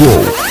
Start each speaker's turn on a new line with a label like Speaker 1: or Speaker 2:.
Speaker 1: Show.